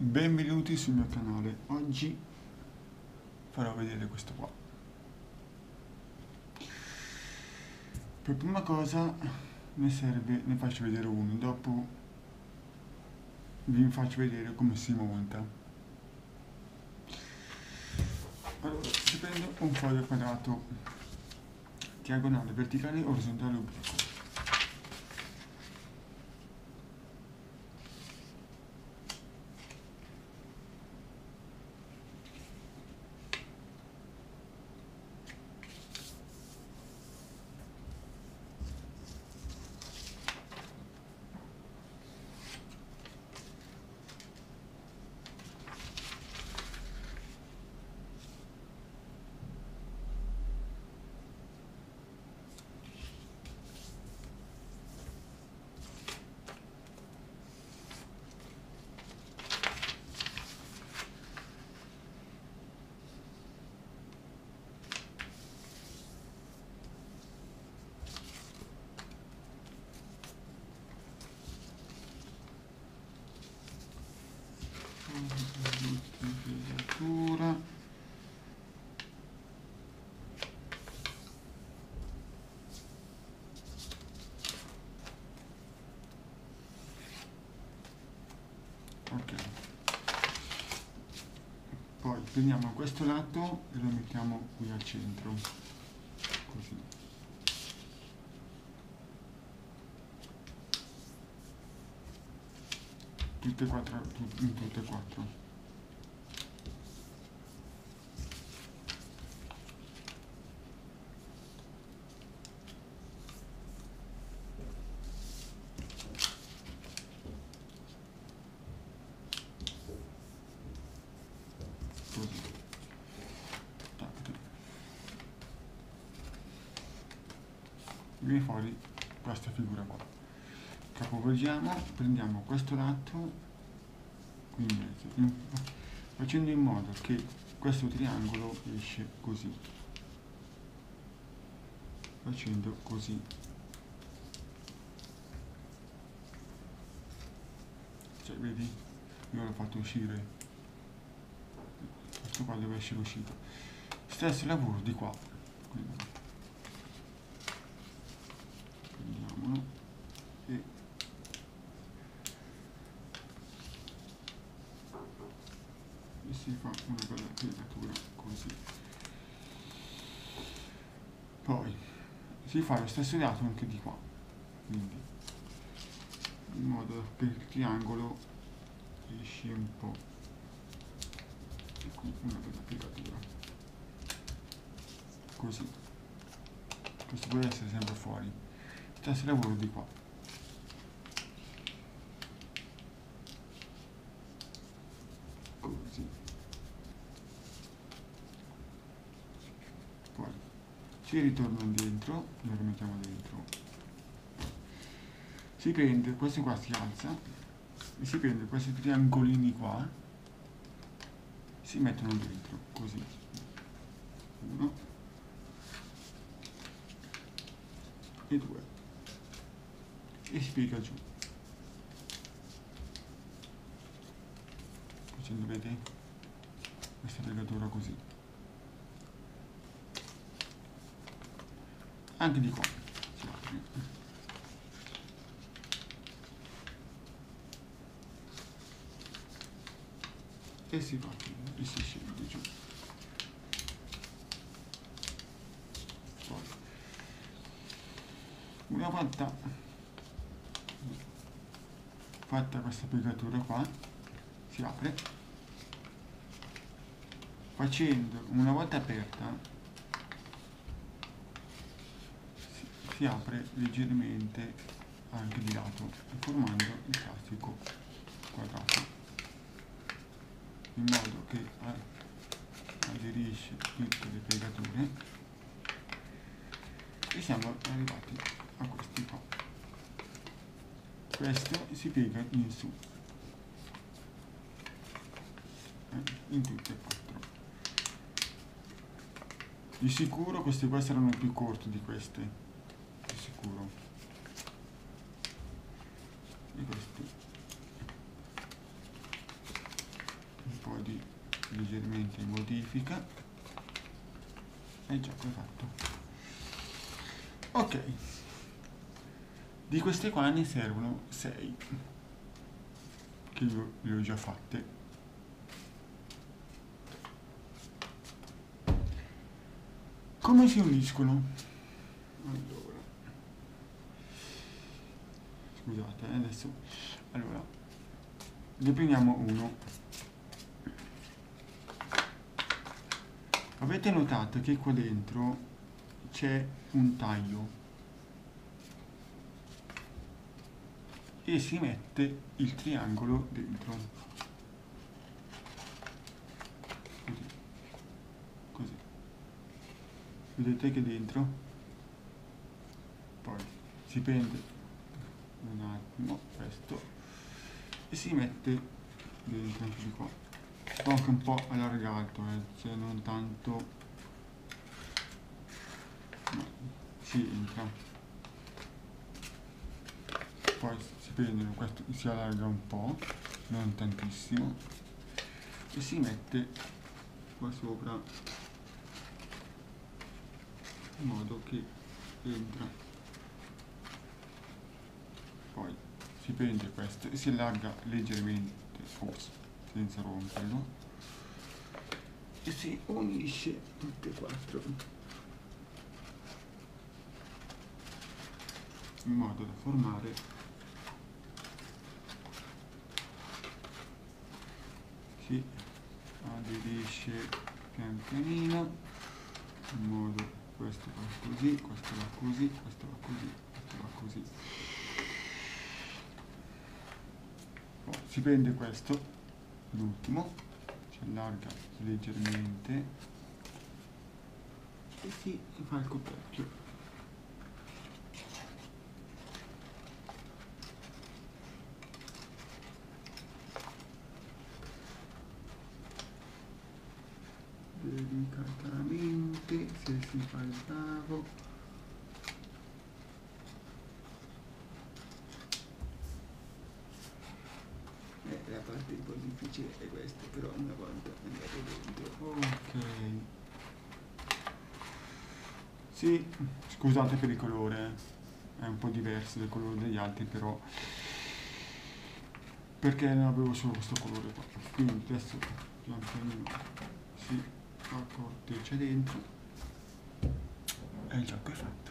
Benvenuti sul mio canale. Oggi farò vedere questo qua. Per prima cosa ne serve, ne faccio vedere uno, dopo vi faccio vedere come si monta. Allora, si prende un foglio quadrato diagonale, verticale, orizzontale, obliquo moltiplicatura ok poi prendiamo questo lato e lo mettiamo qui al centro. Così. Tutte e quattro in tutte e quattro viene fuori questa figura qua. Capovolgiamo prendiamo questo lato qui in mezzo facendo in modo che questo triangolo esce così. Facendo così. Cioè vedi? Io l'ho fatto uscire. Questo qua deve essere uscito. Stesso lavoro di qua. Quindi si fa una bella penatura così. Poi si fa lo stesso lato anche di qua quindi in modo che il triangolo esce un po' qui una bella piegatura così. Questo deve essere sempre fuori. Stesso lavoro di qua si ritorna dentro lo rimettiamo dentro. Si prende questo qua si alza e si prende questi triangolini qua si mettono dentro così. Uno e due e si piega giù. Facendo vedete? Questa piegatura così anche di qua. E si fa e si scende giù. Una volta fatta questa piegatura qua si apre. Facendo una volta aperta si apre leggermente anche di lato formando il classico quadrato in modo che aderisce tutte le piegature e siamo arrivati a questi qua. Questo si piega in su eh, in tutte e quattro. Di sicuro queste qua saranno più corte di queste sicuro e questi. Un po' di leggermente modifica. E gioco è fatto. Ok. Di queste qua ne servono 6 che io le ho già fatte. Come si uniscono? Allora scusate eh, adesso. Allora ne prendiamo uno. Avete notato che qua dentro c'è un taglio? E si mette il triangolo dentro. Così. Così. Vedete che dentro? Poi si prende un attimo questo. E si mette dentro anche di qua. Anche un po' allargato eh, cioè non tanto. Si entra. Poi si prende questo si allarga un po' non tantissimo. E si mette qua sopra. In modo che entra poi si prende questo e si allarga leggermente forse senza romperlo e si unisce tutte e quattro. In modo da formare si aderisce pian pianino. In modo questo va così, questo va così, questo va così Poi si prende questo l'ultimo si allarga leggermente. E si fa il coperchio. Delicatamente se si fa il cavo eh, la parte un po' difficile è questa però una volta andato dentro. Ok. Sì scusate per il colore è un po' diverso dal colore degli altri però perché ne avevo solo questo colore qua? Quindi adesso pian pianino si accorteccia dentro. E il gioco è fatto